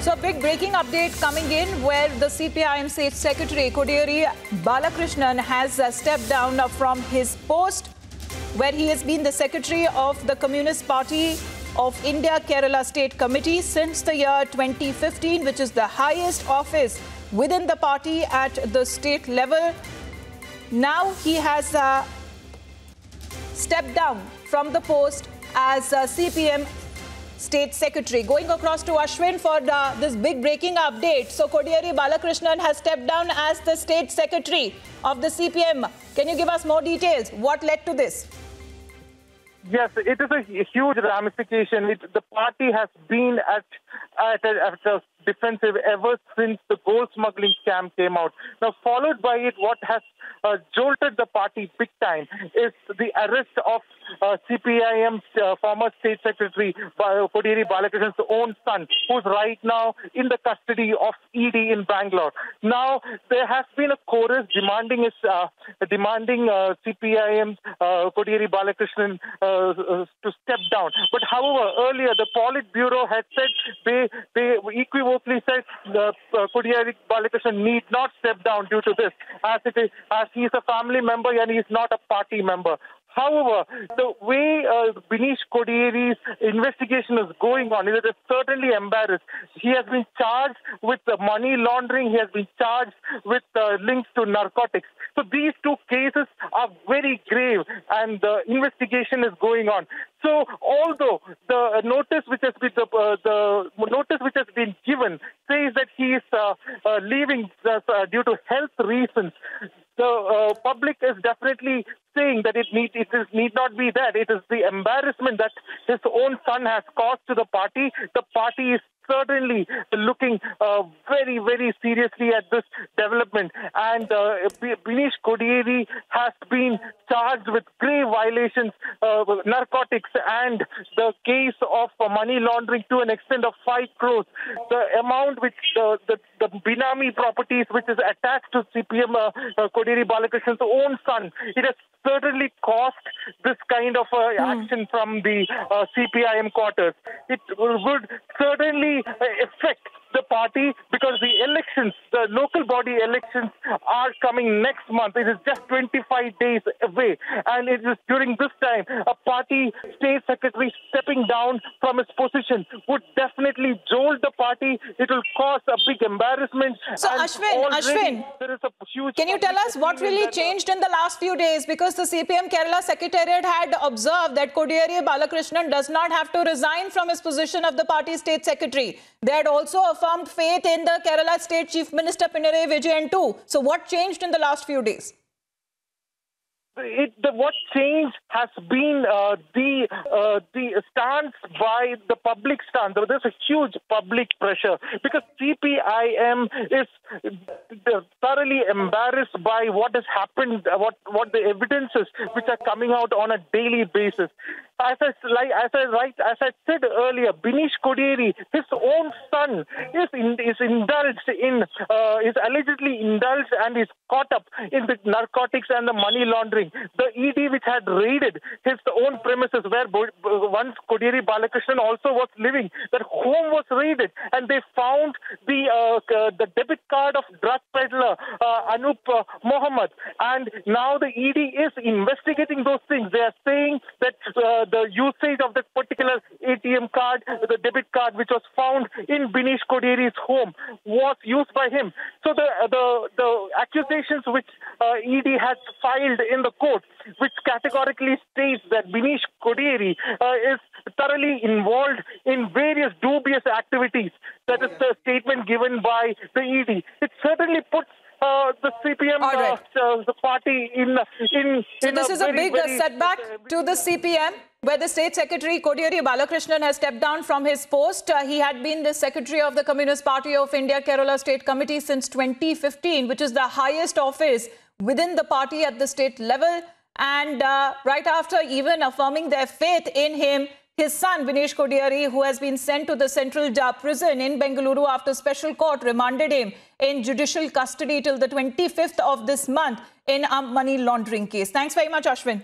So, a big breaking update coming in where the CPIM State Secretary Kodiyeri Balakrishnan has uh, stepped down uh, from his post where he has been the Secretary of the Communist Party of India Kerala State Committee since the year 2015, which is the highest office within the party at the state level. Now he has uh, stepped down from the post as uh, CPM State Secretary. Going across to Ashwin for uh, this big breaking update. So Kodiyeri Balakrishnan has stepped down as the State Secretary of the CPM. Can you give us more details? What led to this? Yes, it is a huge ramification. It, the party has been at at a, at a defensive ever since the gold smuggling scam came out. Now, followed by it, what has uh, jolted the party big time is the arrest of uh, CPIM's uh, former state secretary, Kodiyeri Balakrishnan's own son, who's right now in the custody of ED in Bangalore. Now, there has been a chorus demanding his, uh, demanding uh, CPIM's uh, Kodiyeri Balakrishnan uh, to step down. But however, earlier the Politburo had said they they equivocally said uh, Kodiyeri Balakrishnan need not step down due to this, as it is as he is a family member and he is not a party member. However, the way uh, Bineesh Kodiyeri's investigation is going on, it is certainly embarrassed. He has been charged with uh, money laundering. He has been charged with uh, links to narcotics. So these two cases are very grave, and the investigation is going on. So, although the notice which has been the, uh, the notice which has been given says that he is uh, uh, leaving due to health reasons, the uh, public is definitely saying that it need it is need not be that. It is the embarrassment that his own son has caused to the party. The party is certainly looking uh, very, very seriously at this development. And uh, Bineesh Kodiyeri has been charged with grave violations, uh, narcotics, and the case of money laundering to an extent of 5 crores. The amount which the, the, the Benami properties, which is attached to CPM uh, uh, Kodiyeri Balakrishnan's own son, it has certainly cost this kind of uh, mm. action from the uh, CPIM quarters. It would certainly affect the party because the elections, the local body elections are coming next month. It is just 25 days away. And it is during this time, a party state secretary stepping down from his position would definitely jolt the party. It will cause a big embarrassment. So, Ashwin, Ashwin, there is a huge can you tell us what really changed in the last few days? Because the CPM Kerala Secretariat had observed that Kodiyeri Balakrishnan does not have to resign from his position of the party state secretary. They had also affirmed faith in the Kerala State Chief Minister Pinarayi Vijayan too. So what changed in the last few days? It, the, what changed has been uh, the uh, the stance by the public stance. There's a huge public pressure because CPIM is thoroughly embarrassed by what has happened, what what the evidences which are coming out on a daily basis as I like as I as I said earlier, Bineesh Kodiyeri, his own son, is in, is indulged in uh, is allegedly indulged and is caught up in the narcotics and the money laundering. The ED which had raided his own premises where once Kodiyeri Balakrishnan also was living, that home was raided and they found the uh, uh, the debit card of drug peddler uh, Anup uh, Mohammed, and now the ED is investigating those things. They are saying that uh, the usage of that particular ATM card, the debit card, which was found in Bineesh Kodiyeri's home, was used by him. So the the, the accusations which uh, ED has filed in the court, which categorically states that Bineesh Kodiyeri uh, is thoroughly involved in various dubious activities. That is the statement given by the ED. It certainly puts uh, the CPM right. uh, the party in in. So in this a is very, a big very, setback to the CPM, where the State Secretary Kodiyeri Balakrishnan has stepped down from his post. Uh, he had been the Secretary of the Communist Party of India Kerala State Committee since 2015, which is the highest office within the party at the state level. And uh, right after even affirming their faith in him, his son, Bineesh Kodiyeri, who has been sent to the central Jail prison in Bengaluru after special court remanded him in judicial custody till the 25th of this month in a money laundering case. Thanks very much, Ashwin.